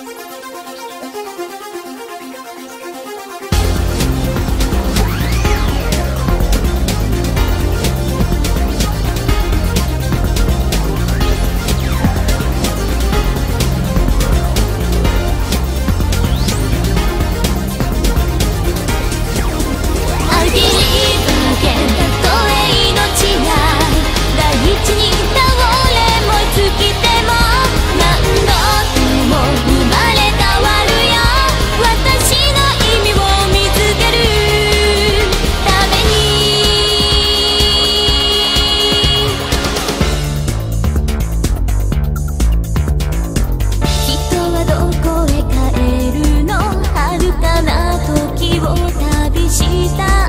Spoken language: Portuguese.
Música した